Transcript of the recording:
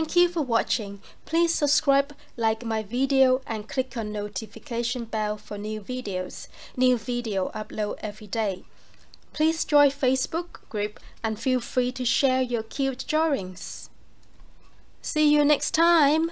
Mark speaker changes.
Speaker 1: Thank you for watching. Please subscribe, like my video and click on notification bell for new videos. New video upload every day. Please join Facebook group and feel free to share your cute drawings. See you next time.